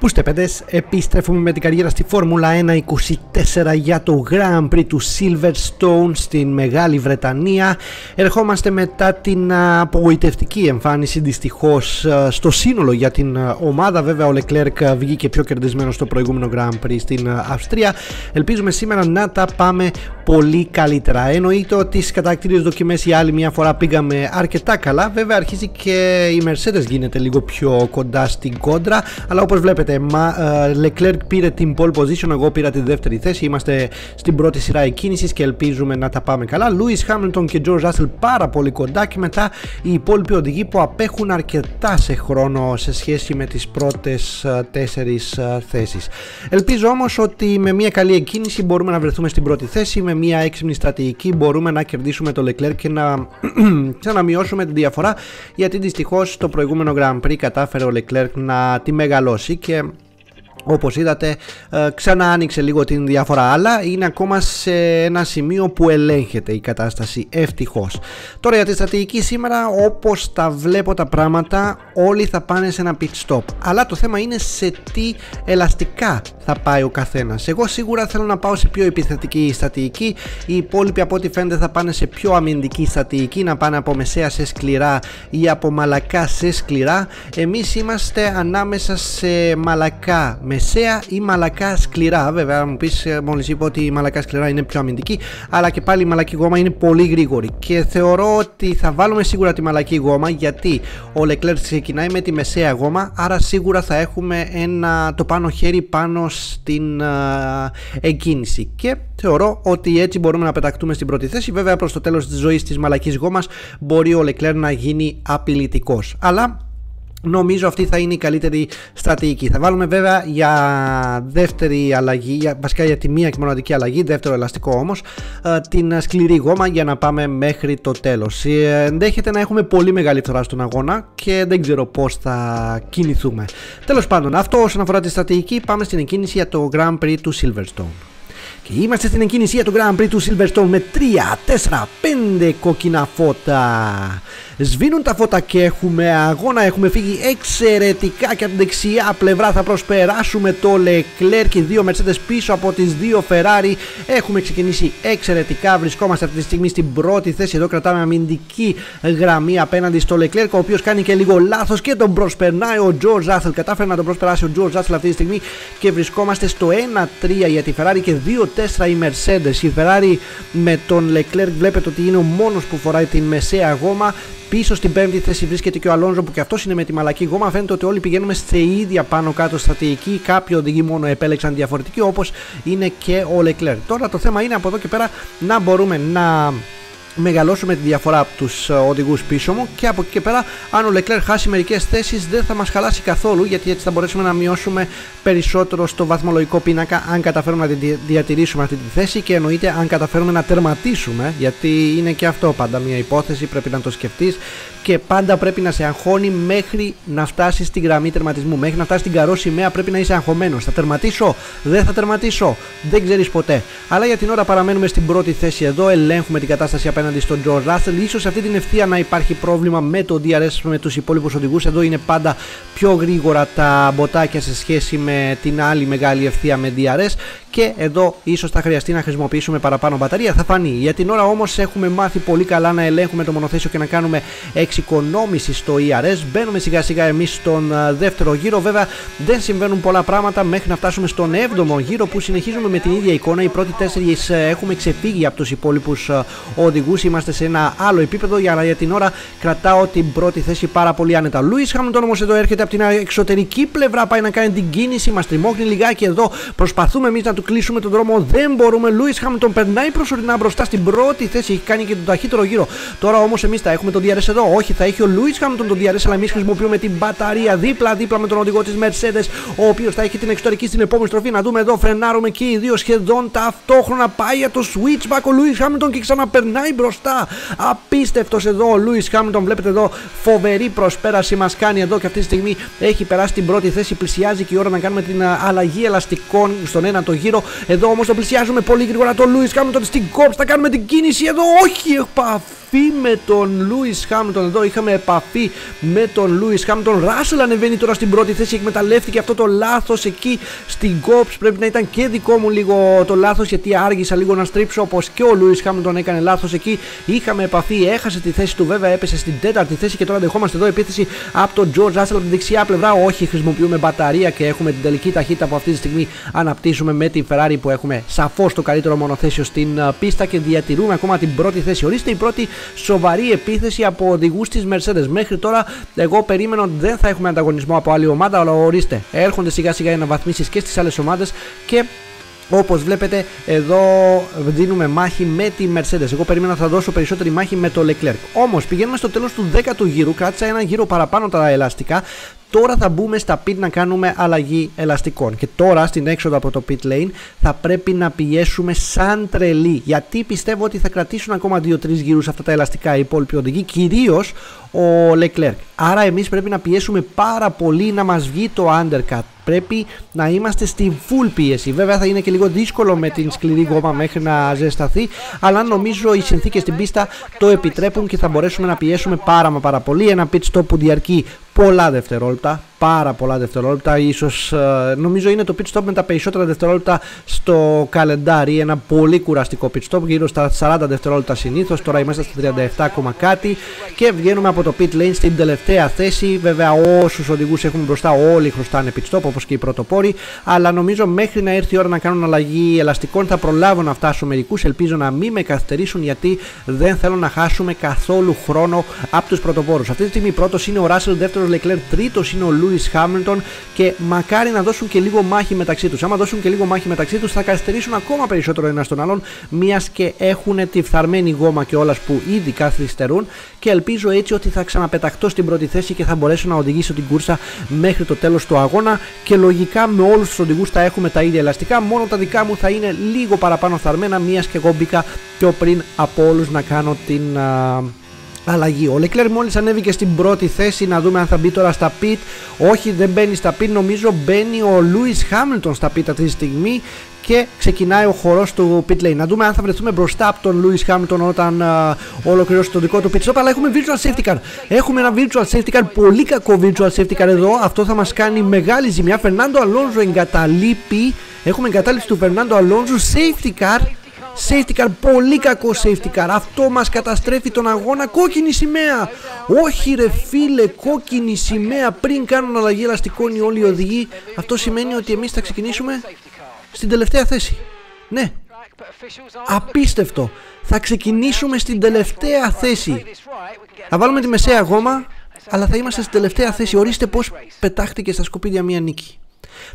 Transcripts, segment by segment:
Πούστε παιδες, επιστρέφουμε με την καριέρα στη Φόρμουλα 1 24 για το Grand Prix του Silverstone στην Μεγάλη Βρετανία. Ερχόμαστε μετά την απογοητευτική εμφάνιση δυστυχώς στο σύνολο για την ομάδα. Βέβαια ο Leclerc βγήκε πιο κερδισμένος στο προηγούμενο Grand Prix στην Αυστρία. Ελπίζουμε σήμερα να τα πάμε πολύ καλύτερα. Εννοείται ότι στις κατακτήριες δοκιμές η άλλη μια φορά πήγαμε αρκετά καλά. Βέβαια αρχίζει και η Mercedes γίνεται λίγο πιο κοντά στην κόντρα. Αλλά όπως βλέπετε, μα, uh, Leclerc πήρε την pole position, εγώ πήρα τη δεύτερη θέση. Είμαστε στην πρώτη σειρά εκκίνησης και ελπίζουμε να τα πάμε καλά. Lewis Hamilton και George Russell πάρα πολύ κοντά και μετά οι υπόλοιποι οδηγοί που απέχουν αρκετά σε χρόνο σε σχέση με τις πρώτες uh, τέσσερις uh, θέσεις. Ελπίζω όμως ότι με μια καλή εκκίνηση μπορούμε να βρεθούμε στην πρώτη θέση. Με μια έξυπνη στρατηγική μπορούμε να κερδίσουμε το Leclerc και να ξαναμειώσουμε τη διαφορά γιατί δυστυχώς το προηγούμενο Grand Prix κατάφερε ο Leclerc να τη μεγαλώσει και далее όπως είδατε ε, ξανά άνοιξε λίγο την διαφορά αλλά είναι ακόμα σε ένα σημείο που ελέγχεται η κατάσταση ευτυχώς. Τώρα για τη στρατηγική σήμερα όπως τα βλέπω τα πράγματα όλοι θα πάνε σε ένα pit stop αλλά το θέμα είναι σε τι ελαστικά θα πάει ο καθένας. Εγώ σίγουρα θέλω να πάω σε πιο επιθετική στρατηγική οι υπόλοιποι από ό,τι φαίνεται θα πάνε σε πιο αμυντική στρατηγική να πάνε από μεσαία σε σκληρά ή από μαλακά σε σκληρά. Εμείς είμαστε ανάμεσα σε μαλακά μεσαία ή μαλακά σκληρά. Βέβαια, μου πεις ε, μόλις είπα ότι η μαλακά σκληρά είναι πιο αμυντική, αλλά και πάλι η μαλακή γόμα είναι πολύ γρήγορη. Και θεωρώ ότι θα βάλουμε σίγουρα τη μαλακή γόμα γιατί ο Leclerc ξεκινάει με τη μεσαία γόμα, άρα σίγουρα θα έχουμε ένα, το πάνω χέρι πάνω στην uh, εκκίνηση. Και θεωρώ ότι έτσι μπορούμε να πεταχτούμε στην πρώτη θέση. Βέβαια, προς το τέλος της ζωής της μαλακής γόμας μπορεί ο Leclerc να γίνει απειλητικός. Αλλά Νομίζω αυτή θα είναι η καλύτερη στρατηγική. Θα βάλουμε βέβαια για δεύτερη αλλαγή, για, βασικά για τη μία και μοναδική αλλαγή, δεύτερο ελαστικό όμως, ε, την σκληρή γόμα για να πάμε μέχρι το τέλος. Ε, ενδέχεται να έχουμε πολύ μεγάλη φθορά στον αγώνα και δεν ξέρω πώς θα κινηθούμε. Τέλος πάντων, αυτό όσον αφορά τη στρατηγική, πάμε στην εκκίνηση για το Grand Prix του Silverstone. Και είμαστε στην εκκίνηση για το Grand Prix του Silverstone με 3, 4, 5 κόκκινα φώτα. Σβήνουν τα φώτα και έχουμε αγώνα. Έχουμε φύγει εξαιρετικά και από την δεξιά πλευρά θα προσπεράσουμε το Leclerc και δύο Mercedes πίσω από τις δύο Ferrari. Έχουμε ξεκινήσει εξαιρετικά. Βρισκόμαστε αυτή τη στιγμή στην πρώτη θέση. Εδώ κρατάμε αμυντική γραμμή απέναντι στο Leclerc, ο οποίος κάνει και λίγο λάθος και τον προσπερνάει ο George Russell. Κατάφερε να τον προσπεράσει ο George Russell αυτή τη στιγμή και βρισκόμαστε στο 1-3 για τη Ferrari και 2-4 η Mercedes. Η Ferrari με τον Leclerc βλέπετε ότι είναι ο μόνος που φοράει την μεσαία γόμα. Πίσω στην πέμπτη θέση βρίσκεται και ο Αλόνζο που και αυτός είναι με τη μαλακή γόμα. Φαίνεται ότι όλοι πηγαίνουμε σε ίδια πάνω κάτω στρατηγική. Κάποιοι οδηγοί μόνο επέλεξαν διαφορετική όπως είναι και ο Leclerc. Τώρα το θέμα είναι από εδώ και πέρα να μπορούμε να μεγαλώσουμε τη διαφορά από τους ε, οδηγούς πίσω μου και από εκεί και πέρα αν ο Leclerc χάσει μερικές θέσεις δεν θα μας χαλάσει καθόλου γιατί έτσι θα μπορέσουμε να μειώσουμε περισσότερο στο βαθμολογικό πίνακα αν καταφέρουμε να διατηρήσουμε αυτή τη θέση και εννοείται αν καταφέρουμε να τερματίσουμε γιατί είναι και αυτό πάντα μια υπόθεση πρέπει να το σκεφτείς και πάντα πρέπει να σε αγχώνει μέχρι να φτάσει στη γραμμή τερματισμού. Μέχρι να φτάσει στην καρό σημαία πρέπει να είσαι αγχωμένος. Θα τερματίσω, δεν θα τερματίσω, δεν ξέρεις ποτέ. Αλλά για την ώρα παραμένουμε στην πρώτη θέση εδώ, ελέγχουμε την κατάσταση απέναντι στον George Russell. σω αυτή την ευθεία να υπάρχει πρόβλημα με το DRS με τους υπόλοιπους οδηγούς. Εδώ είναι πάντα πιο γρήγορα τα μποτάκια σε σχέση με την άλλη μεγάλη ευθεία με DRS και εδώ ίσως θα χρειαστεί να χρησιμοποιήσουμε παραπάνω μπαταρία. Θα φανεί. Για την ώρα όμως έχουμε μάθει πολύ καλά να ελέγχουμε το μονοθέσιο και να κάνουμε εξοικονόμηση στο ERS. Μπαίνουμε σιγά σιγά εμείς στον δεύτερο γύρο. Βέβαια δεν συμβαίνουν πολλά πράγματα μέχρι να φτάσουμε στον 7ο γύρο που συνεχίζουμε με την ίδια εικόνα. Οι πρώτοι τέσσερις έχουμε ξεφύγει από τους υπόλοιπους οδηγούς. Είμαστε σε ένα άλλο επίπεδο για, για την ώρα κρατάω την πρώτη θέση πάρα πολύ άνετα. Λούι Χάμιλτον όμως εδώ έρχεται από την εξωτερική πλευρά, πάει να κάνει την κίνηση. Μας τριμώχνει λιγάκι εδώ. Προσπαθούμε εμείς να του κλείσουμε τον δρόμο. Δεν μπορούμε. Λούις Χάμιλτον περνάει προσωρινά μπροστά στην πρώτη θέση. Έχει κάνει και τον ταχύτερο γύρο. Τώρα όμως εμείς θα έχουμε τον DRS εδώ. Όχι, θα έχει ο Λούις Χάμιλτον τον DRS, αλλά εμείς χρησιμοποιούμε την μπαταρία δίπλα-δίπλα με τον οδηγό της Mercedes, ο οποίος θα έχει την εξωτερική στην επόμενη στροφή. Να δούμε εδώ, φρενάρουμε και οι δύο σχεδόν ταυτόχρονα. Πάει για το switchback ο Λούις Χάμιλτον και ξαναπερνάει μπροστά. Απίστευτος εδώ ο Λούις Χάμιλτον. Βλέπετε εδώ φοβερή προσπέραση μας κάνει εδώ και αυτή τη στιγμή έχει περάσει την πρώτη θέση. Πλησιάζει και η ώρα να κάνουμε την αλλαγή ελαστικών στον ένα το γύρο δεύτερο. Εδώ όμως το πλησιάζουμε πολύ γρήγορα το Λούι Χάμιλτον στην κόψη. Θα κάνουμε την κίνηση εδώ. Όχι, επαφή με τον Λούι Χάμιλτον. Εδώ είχαμε επαφή με τον Λούι Χάμιλτον. Ράσελ ανεβαίνει τώρα στην πρώτη θέση. Εκμεταλλεύτηκε αυτό το λάθος εκεί στην κόψη. Πρέπει να ήταν και δικό μου λίγο το λάθος γιατί άργησα λίγο να στρίψω όπως και ο Λούι Χάμιλτον έκανε λάθος εκεί. Είχαμε επαφή, έχασε τη θέση του βέβαια, έπεσε στην τέταρτη θέση και τώρα δεχόμαστε εδώ επίθεση από τον George Russell από την δεξιά πλευρά. Όχι, χρησιμοποιούμε μπαταρία και έχουμε την τελική ταχύτητα που αυτή τη στιγμή αναπτύσσουμε με την Ferrari που έχουμε σαφώς το καλύτερο μονοθέσιο στην πίστα και διατηρούμε ακόμα την πρώτη θέση. Ορίστε η πρώτη σοβαρή επίθεση από οδηγούς της Mercedes. Μέχρι τώρα εγώ περίμενα ότι δεν θα έχουμε ανταγωνισμό από άλλη ομάδα, αλλά ορίστε έρχονται σιγά σιγά οι αναβαθμίσεις και στις άλλες ομάδες και όπως βλέπετε εδώ δίνουμε μάχη με τη Mercedes Εγώ περίμενα θα δώσω περισσότερη μάχη με το Leclerc Όμως πηγαίνουμε στο τέλος του 10ου γύρου Κράτησα ένα γύρο παραπάνω τα ελαστικά Τώρα θα μπούμε στα pit να κάνουμε αλλαγή ελαστικών. Και τώρα στην έξοδο από το pit lane θα πρέπει να πιέσουμε σαν τρελή. Γιατί πιστεύω ότι θα κρατήσουν ακόμα 2-3 γύρους αυτά τα ελαστικά οι υπόλοιποι οδηγοί, κυρίως ο Leclerc. Άρα εμείς πρέπει να πιέσουμε πάρα πολύ να μας βγει το undercut. Πρέπει να είμαστε στη full πίεση. Βέβαια θα είναι και λίγο δύσκολο με την σκληρή γόμα μέχρι να ζεσταθεί, αλλά νομίζω οι συνθήκες στην πίστα το επιτρέπουν και θα μπορέσουμε να πιέσουμε πάρα μα πάρα πολύ. Ένα pit stop που διαρκεί πολλά δευτερόλεπτα, πάρα πολλά δευτερόλεπτα, ίσως ε, νομίζω είναι το pit stop με τα περισσότερα δευτερόλεπτα στο καλεντάρι, ένα πολύ κουραστικό pit stop, γύρω στα 40 δευτερόλεπτα συνήθως, τώρα είμαστε στα 37, κάτι. Και βγαίνουμε από το pit lane στην τελευταία θέση, βέβαια όσους οδηγούς έχουμε μπροστά όλοι χρωστάνε pit stop όπως και οι πρωτοπόροι, αλλά νομίζω μέχρι να έρθει η ώρα να κάνουν αλλαγή ελαστικών θα προλάβω να φτάσω μερικούς, ελπίζω να μην με καθυστερήσουν γιατί δεν θέλω να χάσουμε καθόλου χρόνο από τους πρωτοπόρους. Αυτή τη στιγμή πρώτος είναι ο Russell, δεύτερο Leclerc, τρίτος είναι ο Lewis Hamilton και μακάρι να δώσουν και λίγο μάχη μεταξύ τους. Άμα δώσουν και λίγο μάχη μεταξύ τους, θα καθυστερήσουν ακόμα περισσότερο ένα στον άλλον, μιας και έχουν τη φθαρμένη γόμα και όλας που ήδη καθυστερούν. Και ελπίζω έτσι ότι θα ξαναπεταχτώ στην πρώτη θέση και θα μπορέσω να οδηγήσω την κούρσα μέχρι το τέλος του αγώνα. Και λογικά με όλους τους οδηγούς θα έχουμε τα ίδια ελαστικά. Μόνο τα δικά μου θα είναι λίγο παραπάνω φθαρμένα, μιας και εγώ μπήκα πιο πριν από όλους να κάνω την αλλαγή. Ο Leclerc μόλις ανέβηκε στην πρώτη θέση να δούμε αν θα μπει τώρα στα pit. Όχι δεν μπαίνει στα pit, νομίζω μπαίνει ο Lewis Hamilton στα pit αυτή τη στιγμή και ξεκινάει ο χορός του pit lane. Να δούμε αν θα βρεθούμε μπροστά από τον Lewis Hamilton όταν uh, ολοκληρώσει το δικό του pit stop. Αλλά έχουμε virtual safety car. Έχουμε ένα virtual safety car, πολύ κακό virtual safety car εδώ. Αυτό θα μας κάνει μεγάλη ζημιά. Φερνάντο Αλόνζο εγκαταλείπει. Έχουμε εγκατάλειψη του Φερνάντο Αλόνζο safety car Safety car, πολύ κακό safety car. Αυτό μας καταστρέφει τον αγώνα. Κόκκινη σημαία. Όχι ρε φίλε, κόκκινη σημαία πριν κάνουν αλλαγή ελαστικών οι όλοι οι οδηγοί. Αυτό σημαίνει ότι εμείς θα ξεκινήσουμε στην τελευταία θέση. Ναι. Απίστευτο. Θα ξεκινήσουμε στην τελευταία θέση. Θα βάλουμε τη μεσαία γόμα, αλλά θα είμαστε στην τελευταία θέση. Ορίστε πώς πετάχτηκε στα σκουπίδια μία νίκη.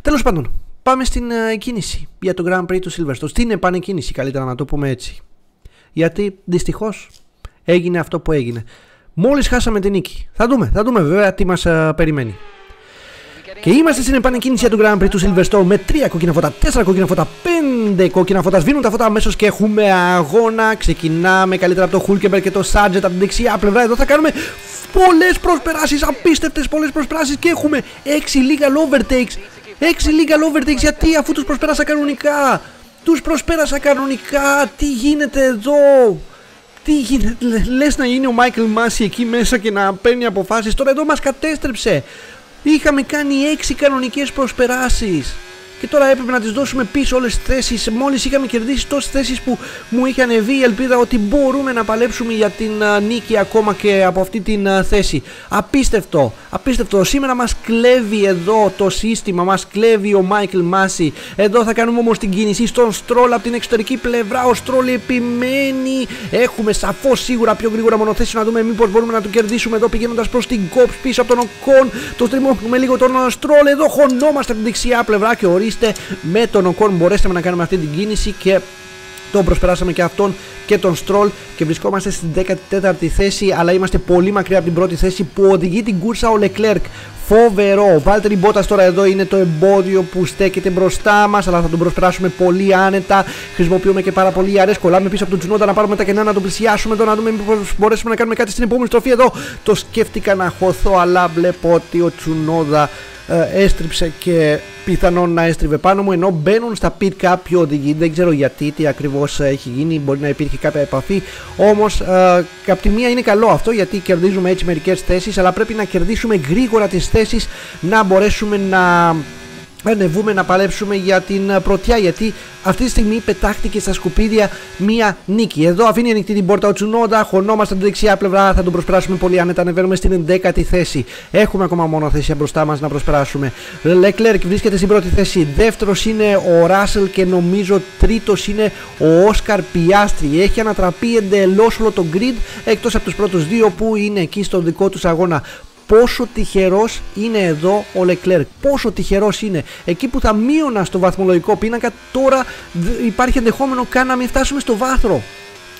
Τέλος πάντων, Πάμε στην uh, κίνηση για το Grand Prix του Silverstone. Στην επανεκκίνηση, καλύτερα να το πούμε έτσι. Γιατί δυστυχώς έγινε αυτό που έγινε. Μόλις χάσαμε την νίκη. Θα δούμε, θα δούμε βέβαια τι μας uh, περιμένει. Και είμαστε στην επανεκκίνηση για το Grand Prix του Silverstone με 3 κόκκινα φώτα, 4 κόκκινα φώτα, 5 κόκκινα φώτα. Σβήνουν τα φώτα αμέσως και έχουμε αγώνα. Ξεκινάμε καλύτερα από το Hulkenberg και το Sargent από την δεξιά πλευρά. Εδώ θα κάνουμε πολλές προσπεράσεις, απίστευτες πολλές προσπεράσεις και έχουμε 6 legal overtakes 6 legal overtakes γιατί αφού τους προσπέρασα κανονικά Τους προσπέρασα κανονικά Τι γίνεται εδώ; Τι γίνεται, λες να είναι ο Μάικλ Μάση εκεί μέσα και να παίρνει αποφάσεις. Τώρα εδώ μας κατέστρεψε. Είχαμε κάνει 6 κανονικές προσπεράσεις και τώρα έπρεπε να τις δώσουμε πίσω όλες τις θέσεις. Μόλις είχαμε κερδίσει τόσες θέσεις που μου είχε ανεβεί η ελπίδα ότι μπορούμε να παλέψουμε για την νίκη ακόμα και από αυτή την θέση. Απίστευτο, απίστευτο. Σήμερα μας κλέβει εδώ το σύστημα μας κλέβει ο Μάικλ Μάση. Εδώ θα κάνουμε όμως την κίνηση στον Στρόλ από την εξωτερική πλευρά. Ο Στρόλ επιμένει. Έχουμε σαφώς σίγουρα πιο γρήγορα μονοθέσιο να δούμε μήπως μπορούμε να το κερδίσουμε εδώ πηγαίνοντας προς την κόψ πίσω από τον Οκόν το στριμώχνουμε λίγο τον Στρόλ. Εδώ χωνόμαστε από την δεξιά πλευρά και ορίστε με τον Οκόν μπορέσαμε να κάνουμε αυτή την κίνηση και τον προσπεράσαμε και αυτόν και τον Στρόλ και βρισκόμαστε στην 14η θέση αλλά είμαστε πολύ μακριά από την πρώτη θέση που οδηγεί την κούρσα ο Leclerc Φοβερό. Ο Βάλτερη Μπότα τώρα εδώ είναι το εμπόδιο που στέκεται μπροστά μας, αλλά θα τον προσπεράσουμε πολύ άνετα. Χρησιμοποιούμε και πάρα πολύ αρέ. Κολλάμε πίσω από τον Τσουνόντα να πάρουμε τα κενά, να τον πλησιάσουμε εδώ, να δούμε μήπως μπορέσουμε να κάνουμε κάτι στην επόμενη στροφή εδώ. Το σκέφτηκα να χωθώ, αλλά βλέπω ότι ο Τσουνόδα ε, έστριψε και πιθανόν να έστριβε πάνω μου ενώ μπαίνουν στα pit κάποιοι οδηγοί. Δεν ξέρω γιατί τι ακριβώς έχει γίνει μπορεί να υπήρχε κάποια επαφή. Όμως ε, από τη μία είναι καλό αυτό γιατί κερδίζουμε έτσι μερικές θέσεις αλλά πρέπει να κερδίσουμε γρήγορα τις θέσεις να μπορέσουμε να ανεβούμε να παλέψουμε για την ε, πρωτιά γιατί αυτή τη στιγμή πετάχτηκε στα σκουπίδια μία νίκη. Εδώ αφήνει ανοιχτή την πόρτα ο Τσουνόντα, χωνόμαστε την δεξιά πλευρά, θα τον προσπεράσουμε πολύ άνετα. Ανεβαίνουμε στην 11η θέση. Έχουμε ακόμα μόνο θέση μπροστά μας να προσπεράσουμε. Λεκλέρκ βρίσκεται στην πρώτη θέση. Δεύτερος είναι ο Ράσελ και νομίζω τρίτος είναι ο Όσκαρ Πιάστρι. Έχει ανατραπεί εντελώς όλο το grid εκτός από τους πρώτους δύο που είναι εκεί στον δικό τους αγώνα πόσο τυχερός είναι εδώ ο Λεκλέρκ. Πόσο τυχερός είναι. Εκεί που θα μείωνα στο βαθμολογικό πίνακα, τώρα υπάρχει ενδεχόμενο καν να μην φτάσουμε στο βάθρο.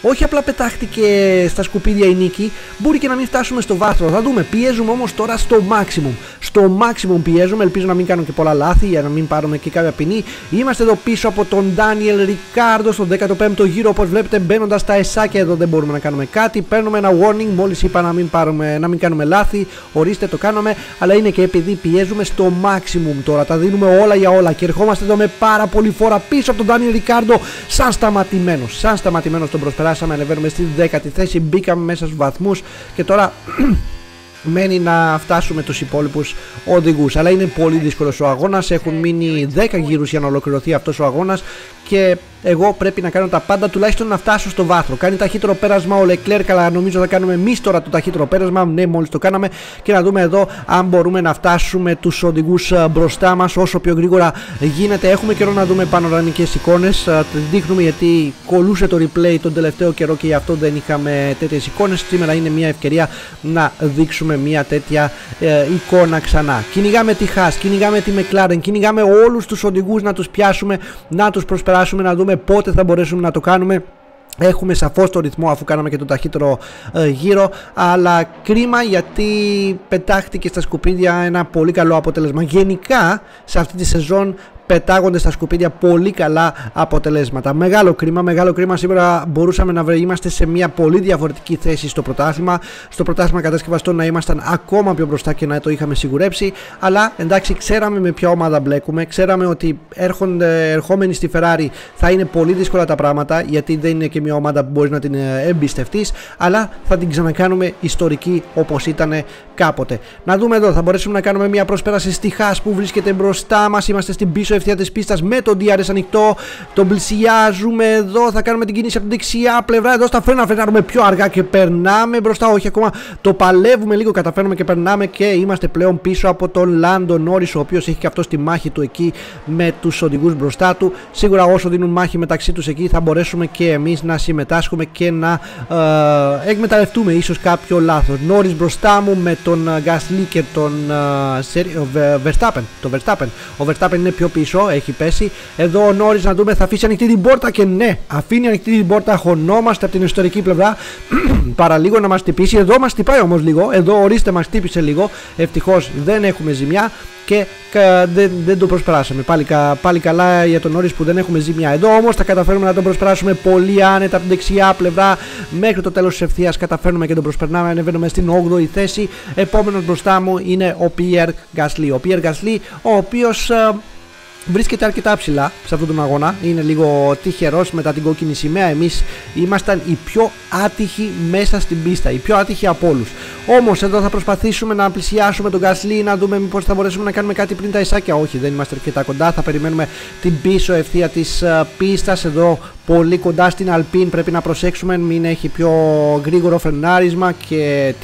Όχι απλά πετάχτηκε στα σκουπίδια η νίκη, μπορεί και να μην φτάσουμε στο βάθρο. Θα δούμε. Πιέζουμε όμως τώρα στο maximum. Στο maximum πιέζουμε. Ελπίζω να μην κάνω και πολλά λάθη για να μην πάρουμε και κάποια ποινή. Είμαστε εδώ πίσω από τον Ντάνιελ Ρικάρντο στον 15ο γύρο. Όπως βλέπετε, μπαίνοντας στα εσάκια εδώ δεν μπορούμε να κάνουμε κάτι. Παίρνουμε ένα warning. Μόλις είπα να μην, πάρουμε, να μην κάνουμε λάθη. Ορίστε, το κάνουμε. Αλλά είναι και επειδή πιέζουμε στο maximum τώρα. Τα δίνουμε όλα για όλα. Και ερχόμαστε εδώ με πάρα πολύ φορά πίσω από τον Ντάνιελ Ρικάρντο. Σαν σταματημένο. Σαν σταματημένο τον προσπερά περάσαμε, ανεβαίνουμε στη 10η θέση, μπήκαμε μέσα στους βαθμούς και τώρα μένει να φτάσουμε τους υπόλοιπους οδηγούς. Αλλά είναι πολύ δύσκολος ο αγώνας έχουν μείνει 10 γύρους για να ολοκληρωθεί αυτός ο αγώνας και εγώ πρέπει να κάνω τα πάντα τουλάχιστον να φτάσω στο βάθρο. Κάνει ταχύτερο πέρασμα ο Λεκλέρ, αλλά νομίζω θα κάνουμε εμείς τώρα το ταχύτερο πέρασμα. Ναι, μόλις το κάναμε. Και να δούμε εδώ αν μπορούμε να φτάσουμε τους οδηγούς ε, μπροστά μας όσο πιο γρήγορα γίνεται. Έχουμε καιρό να δούμε πανοραμικές εικόνες. Ε, δείχνουμε γιατί κολούσε το replay τον τελευταίο καιρό και γι' αυτό δεν είχαμε τέτοιες εικόνες. Σήμερα είναι μια ευκαιρία να δείξουμε μια τέτοια ε, εικόνα ξανά. Κυνηγάμε τη Haas, κυνηγάμε τη McLaren, κυνηγάμε όλους τους οδηγούς να τους πιάσουμε, να τους προσπεράσουμε, να δούμε πότε θα μπορέσουμε να το κάνουμε Έχουμε σαφώς το ρυθμό αφού κάναμε και τον ταχύτερο ε, γύρο αλλά κρίμα γιατί πετάχτηκε στα σκουπίδια ένα πολύ καλό αποτέλεσμα. Γενικά σε αυτή τη σεζόν πετάγονται στα σκουπίδια πολύ καλά αποτελέσματα. Μεγάλο κρίμα, μεγάλο κρίμα. Σήμερα μπορούσαμε να είμαστε σε μια πολύ διαφορετική θέση στο πρωτάθλημα. Στο πρωτάθλημα κατασκευαστών να ήμασταν ακόμα πιο μπροστά και να το είχαμε σιγουρέψει. Αλλά εντάξει, ξέραμε με ποια ομάδα μπλέκουμε. Ξέραμε ότι έρχονται, ερχόμενοι στη Ferrari θα είναι πολύ δύσκολα τα πράγματα γιατί δεν είναι και μια ομάδα που μπορείς να την ε, εμπιστευτείς. Αλλά θα την ξανακάνουμε ιστορική όπως ήταν κάποτε. Να δούμε εδώ, θα μπορέσουμε να κάνουμε μια προσπέραση στη Χά που βρίσκεται μπροστά μας. Είμαστε στην πίσω ευθεία της πίστας με τον DRS ανοιχτό. Τον πλησιάζουμε εδώ. Θα κάνουμε την κίνηση από την δεξιά πλευρά. Εδώ στα φρένα φρενάρουμε πιο αργά και περνάμε μπροστά. Όχι ακόμα το παλεύουμε λίγο. Καταφέρνουμε και περνάμε και είμαστε πλέον πίσω από τον Λάντο Νόρις, ο οποίος έχει και αυτό τη μάχη του εκεί με τους οδηγούς μπροστά του. Σίγουρα όσο δίνουν μάχη μεταξύ τους εκεί θα μπορέσουμε και εμείς να συμμετάσχουμε και να ε, εκμεταλλευτούμε ίσως κάποιο λάθος. Νόρις μπροστά μου με τον Γκάσλι και τον ε, Verstappen. Το Verstappen. Ο Verstappen είναι πιο πίσω πίσω, έχει πέσει. Εδώ ο Νόρις να δούμε θα αφήσει ανοιχτή την πόρτα και ναι, αφήνει ανοιχτή την πόρτα. Χωνόμαστε από την ιστορική πλευρά. Παραλίγο να μας τυπήσει. Εδώ μας τυπάει όμως λίγο. Εδώ ορίστε μας τύπησε λίγο. Ευτυχώς δεν έχουμε ζημιά και δεν, δεν το προσπεράσαμε. Πάλι, πάλι καλά για τον Νόρις που δεν έχουμε ζημιά. Εδώ όμως θα καταφέρουμε να τον προσπεράσουμε πολύ άνετα από την δεξιά πλευρά μέχρι το τέλος της ευθείας. Καταφέρνουμε και τον προσπερνάμε. Ανεβαίνουμε στην 8η θέση. Επόμενος μπροστά μου είναι ο Πιέρ Γκασλί. Ο Πιέρ Γκασλί, ο οποίος βρίσκεται αρκετά ψηλά σε αυτόν τον αγώνα. Είναι λίγο τυχερός μετά την κόκκινη σημαία. Εμείς ήμασταν οι πιο άτυχοι μέσα στην πίστα, οι πιο άτυχοι από όλους. Όμως εδώ θα προσπαθήσουμε να πλησιάσουμε τον Γκάσλι, να δούμε μήπως θα μπορέσουμε να κάνουμε κάτι πριν τα ισάκια. Όχι, δεν είμαστε αρκετά κοντά. Θα περιμένουμε την πίσω ευθεία της ε, πίστας. Εδώ πολύ κοντά στην Αλπίν πρέπει να προσέξουμε μην έχει πιο γρήγορο φρενάρισμα και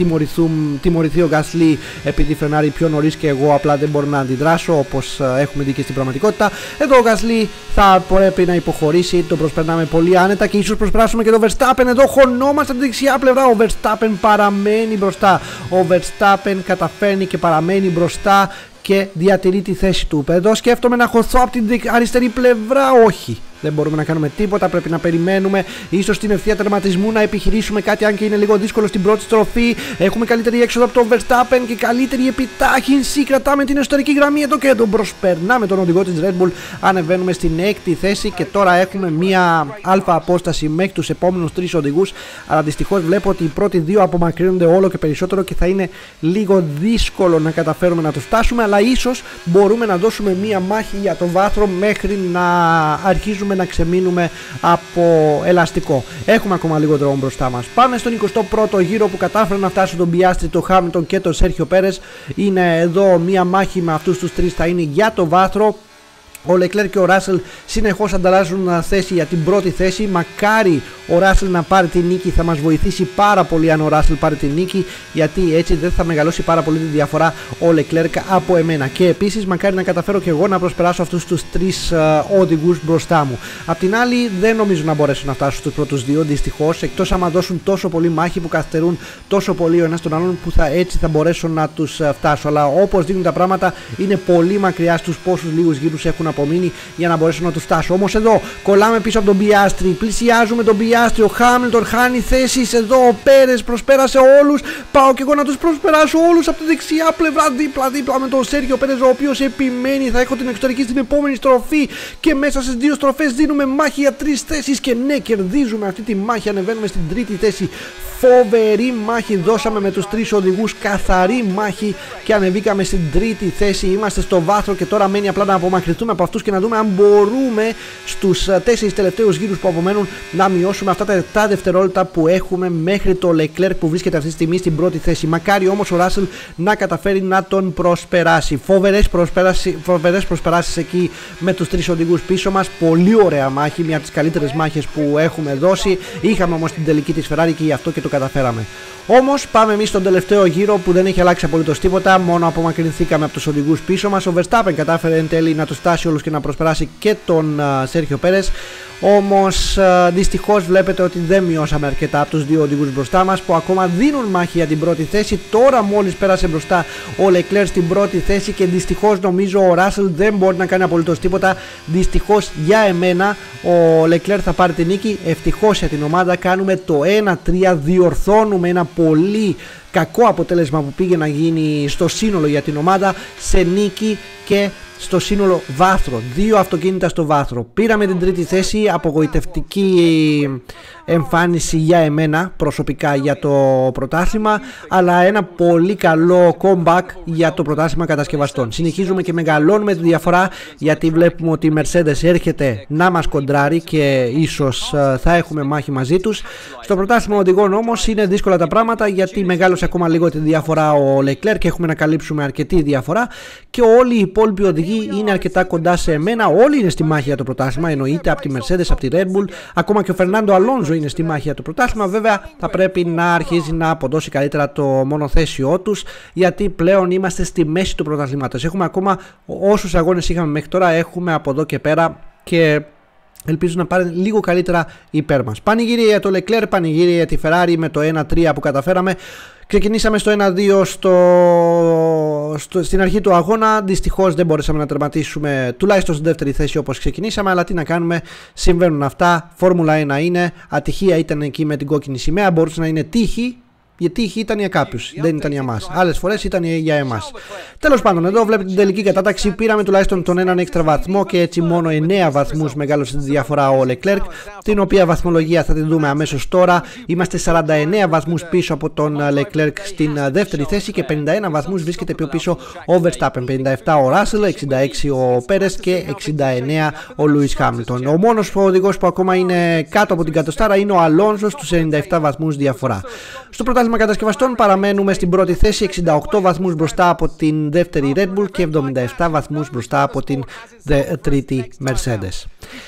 τιμωρηθεί ο Γκάσλι επειδή φρενάρει πιο νωρίς και εγώ απλά δεν μπορώ να αντιδράσω όπως ε, έχουμε δει και στην πραγματικότητα. Εδώ ο Γκάσλι θα πρέπει να υποχωρήσει, τον προσπερνάμε πολύ άνετα και ίσως προσπεράσουμε και τον Verstappen. Εδώ χωνόμαστε από την δεξιά πλευρά. Ο Verstappen παραμένει μπροστά. Ο Verstappen καταφέρνει και παραμένει μπροστά και διατηρεί τη θέση του. Εδώ σκέφτομαι να χωθώ από την αριστερή πλευρά. Όχι. Δεν μπορούμε να κάνουμε τίποτα. Πρέπει να περιμένουμε. ίσως στην ευθεία τερματισμού να επιχειρήσουμε κάτι, αν και είναι λίγο δύσκολο στην πρώτη στροφή. Έχουμε καλύτερη έξοδο από τον Verstappen και καλύτερη επιτάχυνση. Κρατάμε την εσωτερική γραμμή εδώ και τον προσπερνάμε τον οδηγό της Red Bull. Ανεβαίνουμε στην έκτη θέση και τώρα έχουμε μία αλφα απόσταση μέχρι τους επόμενους τρεις οδηγούς. Αλλά δυστυχώς βλέπω ότι οι πρώτοι δύο απομακρύνονται όλο και περισσότερο και θα είναι λίγο δύσκολο να καταφέρουμε να το φτάσουμε. Αλλά ίσως μπορούμε να δώσουμε μία μάχη για το βάθρο μέχρι να αρχίζουμε να ξεμείνουμε από ελαστικό. Έχουμε ακόμα λίγο δρόμο μπροστά μας. Πάμε στον 21ο γύρο που κατάφερε να φτάσουν τον Πιάστρι, τον Χάμιλτον και τον Σέρχιο Πέρες. Είναι εδώ μία μάχη με αυτούς τους τρεις, θα είναι για το βάθρο. Ο Λεκλέρ και ο Ράσελ συνεχώς ανταλλάσσουν θέση για την πρώτη θέση. Μακάρι ο Ράσελ να πάρει την νίκη. Θα μας βοηθήσει πάρα πολύ αν ο Ράσελ πάρει την νίκη, γιατί έτσι δεν θα μεγαλώσει πάρα πολύ τη διαφορά ο Λεκλέρ από εμένα. Και επίσης, μακάρι να καταφέρω και εγώ να προσπεράσω αυτούς τους τρεις uh, οδηγούς μπροστά μου. Απ' την άλλη, δεν νομίζω να μπορέσω να φτάσω στους πρώτους δύο, δυστυχώς. Εκτός άμα δώσουν τόσο πολύ μάχη που καθυστερούν τόσο πολύ ο ένας τον άλλον, που θα, έτσι θα μπορέσω να τους φτάσω. Αλλά όπως δίνουν τα πράγματα, είναι πολύ μακριά στους πόσους λίγους γύρους έχουν απομείνει για να μπορέσω να του φτάσω. Όμως εδώ κολλάμε πίσω από τον Πιάστρι, πλησιάζουμε τον Πιάστρι, ο Χάμιλτον χάνει θέσεις εδώ. Ο Πέρες προσπέρασε όλους. Πάω και εγώ να τους προσπεράσω όλους από τη δεξιά πλευρά δίπλα-δίπλα με τον Σέργιο Πέρε, ο οποίος επιμένει. Θα έχω την εξωτερική στην επόμενη στροφή και μέσα στις δύο στροφές δίνουμε μάχη για τρεις θέσεις. Και ναι, κερδίζουμε αυτή τη μάχη. Ανεβαίνουμε στην τρίτη θέση. Φοβερή μάχη δώσαμε με τους τρεις οδηγούς Καθαρή μάχη και ανεβήκαμε στην τρίτη θέση Είμαστε στο βάθρο και τώρα μένει απλά να απομακρυνθούμε από αυτούς Και να δούμε αν μπορούμε στους ε, τέσσερις τελευταίους γύρους που απομένουν Να μειώσουμε αυτά τα 7 δευτερόλεπτα που έχουμε Μέχρι το Leclerc που βρίσκεται αυτή τη στιγμή στην πρώτη θέση. Μακάρι όμως ο Ράσελ να καταφέρει να τον προσπεράσει. Φοβερές, προσπεράσει, φοβερές προσπεράσεις εκεί με τους τρεις οδηγούς πίσω μας. Πολύ ωραία μάχη, μια από τις καλύτερες μάχες που έχουμε δώσει. Είχαμε όμως την τελική της Ferrari και γι' αυτό και το καταφέραμε. Όμως πάμε εμείς στον τελευταίο γύρο που δεν έχει αλλάξει απολύτως τίποτα, μόνο απομακρυνθήκαμε από τους οδηγούς πίσω μας. Ο Verstappen κατάφερε εν τέλει να του στάσει όλους και να προσπεράσει και τον Σέρχιο Πέρες. Όμως δυστυχώς βλέπετε ότι δεν μειώσαμε αρκετά από τους δύο οδηγούς μπροστά μας που ακόμα δίνουν μάχη για την πρώτη θέση. Τώρα μόλις πέρασε μπροστά ο Λεκλέρ στην πρώτη θέση και δυστυχώς νομίζω ο Ράσελ δεν μπορεί να κάνει απολύτως τίποτα. Δυστυχώς για εμένα ο Λεκλέρ θα πάρει την νίκη. Ευτυχώς για την ομάδα κάνουμε το 1-3, διορθώνουμε ένα πολύ κακό αποτέλεσμα που πήγε να γίνει στο σύνολο για την ομάδα σε νίκη και στο σύνολο βάθρο. Δύο αυτοκίνητα στο βάθρο. Πήραμε την τρίτη θέση, απογοητευτική εμφάνιση για εμένα προσωπικά για το πρωτάθλημα αλλά ένα πολύ καλό comeback για το πρωτάθλημα κατασκευαστών. Συνεχίζουμε και μεγαλώνουμε τη διαφορά γιατί βλέπουμε ότι η Mercedes έρχεται να μας κοντράρει και ίσως ε, θα έχουμε μάχη μαζί τους. Στο πρωτάθλημα οδηγών όμως είναι δύσκολα τα πράγματα γιατί μεγάλωσε ακόμα λίγο τη διαφορά ο Leclerc και έχουμε να καλύψουμε αρκετή διαφορά και όλοι οι υπόλοιποι οδηγοί είναι αρκετά κοντά σε εμένα. Όλοι είναι στη μάχη για το πρωτάθλημα εννοείται από τη Mercedes, από τη Red Bull ακόμα και ο Φερνάντο Αλόνζο είναι στη μάχη για το πρωτάθλημα. Βέβαια θα πρέπει να αρχίζει να αποδώσει καλύτερα το μονοθέσιό τους γιατί πλέον είμαστε στη μέση του πρωταθλήματος. Έχουμε ακόμα όσους αγώνες είχαμε μέχρι τώρα, έχουμε από εδώ και πέρα και Ελπίζω να πάρει λίγο καλύτερα υπέρ μας. Πανηγύρια για το Leclerc, πανηγύρια για τη Ferrari με το 1-3 που καταφέραμε. Ξεκινήσαμε στο 1-2 στο, στο, στην αρχή του αγώνα. Δυστυχώς δεν μπορέσαμε να τερματίσουμε τουλάχιστον στην δεύτερη θέση όπως ξεκινήσαμε. Αλλά τι να κάνουμε, συμβαίνουν αυτά. Φόρμουλα 1 είναι. Ατυχία ήταν εκεί με την κόκκινη σημαία. Μπορούσε να είναι τύχη γιατί ήταν για κάποιους, δεν ήταν για εμά. Άλλες φορές ήταν για εμάς. Τέλος πάντων, εδώ βλέπετε την τελική κατάταξη. Πήραμε τουλάχιστον τον έναν έξτρα βαθμό και έτσι μόνο 9 βαθμούς μεγάλωσε τη διαφορά ο Leclerc. Την οποία βαθμολογία θα την δούμε αμέσως τώρα. Είμαστε 49 βαθμούς πίσω από τον Leclerc στην δεύτερη θέση και 51 βαθμούς βρίσκεται πιο πίσω ο Verstappen. 57 ο Russell, 66 ο Πέρε και 69 ο Lewis Hamilton. Ο μόνος οδηγός που ακόμα είναι κάτω από την κατοστάρα είναι ο Αλόνσο στους 97 βαθμούς διαφορά. Στο πρωτάθλημα κατασκευαστών παραμένουμε στην πρώτη θέση 68 βαθμούς μπροστά από την δεύτερη Red Bull και 77 βαθμούς μπροστά από την τρίτη Mercedes.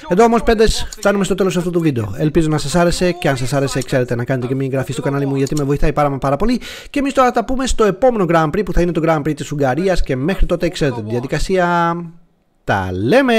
Εδώ όμως πέντες φτάνουμε στο τέλος αυτού του βίντεο. Ελπίζω να σας άρεσε και αν σας άρεσε ξέρετε να κάνετε και μια εγγραφή στο κανάλι μου γιατί με βοηθάει πάρα, πάρα πολύ και εμείς τώρα τα πούμε στο επόμενο Grand Prix που θα είναι το Grand Prix της Ουγγαρίας και μέχρι τότε ξέρετε τη διαδικασία τα λέμε!